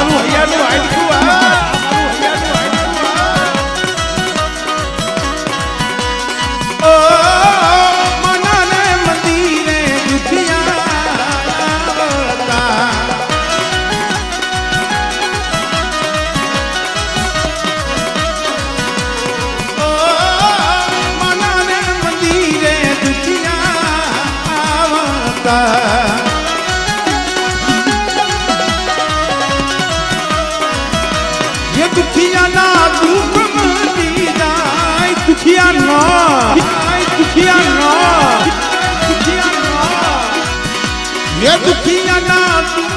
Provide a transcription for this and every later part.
Alu, ayam, ayam, ayam. que a nós, que a nós, que a nós, medo que a nós.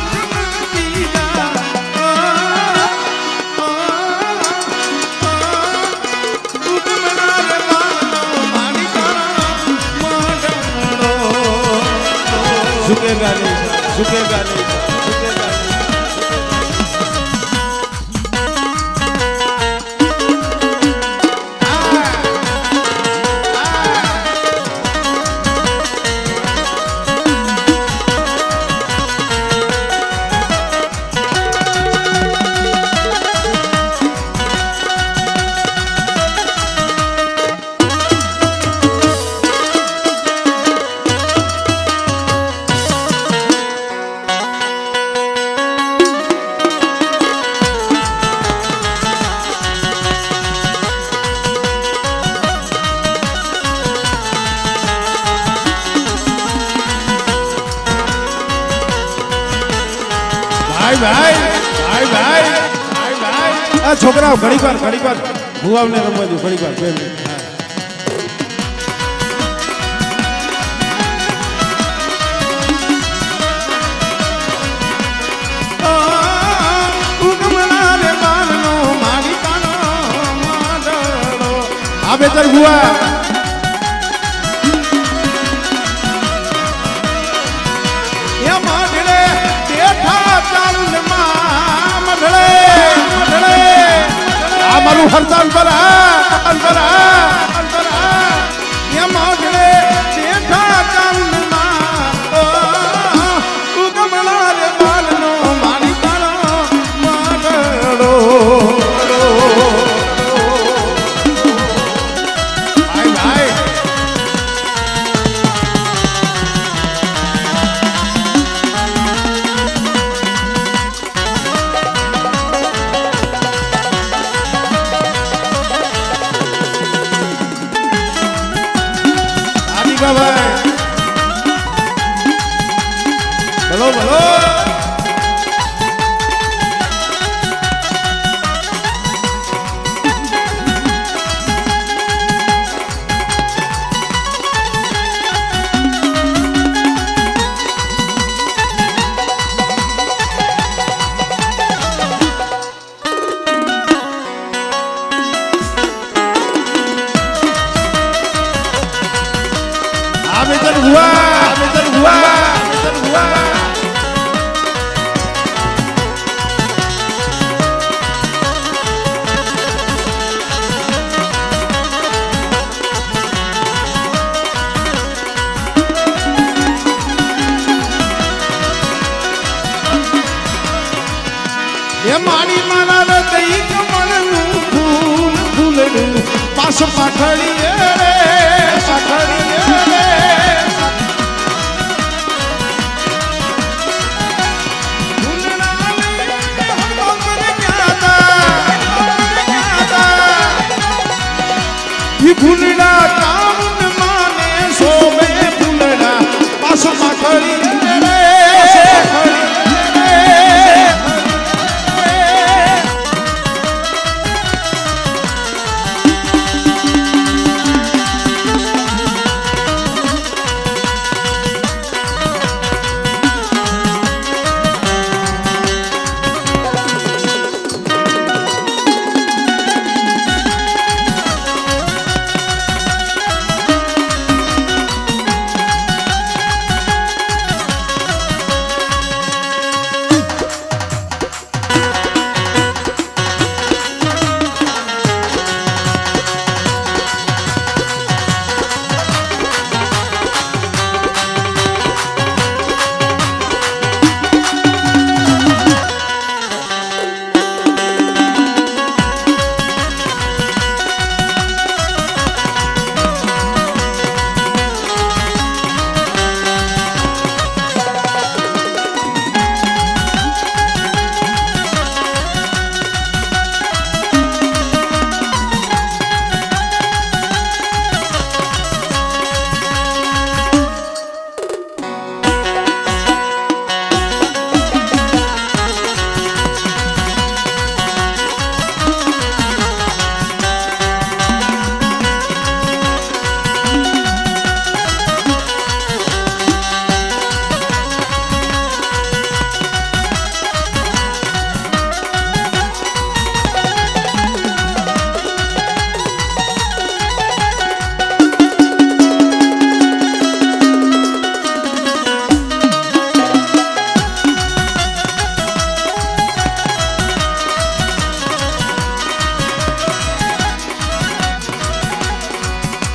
Super Galeza, Super Galeza. ભાઈ ભાઈ ભાઈ ભાઈ ભાઈ ભાઈ આ છોકરાઓ ઘડીક વાર ઘડીક વાર ભુવાવને રમવા દો ઘડીક વાર બે મિનિટ હા. આ, البلاء البلاء આદિકાભાઈ બોલો બોલો એ મારી મારા હૃદય કમળનું ફૂલ ફૂલડું પાછો પાખડીએ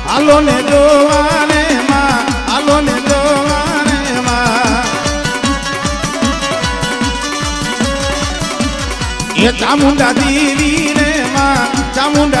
હાલો ને જોવાને માં હાલો ને જોવાને માં. એ ચામુંડા દીદી ને માં ચામુંડા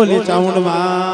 બોલે ચામુંડમાં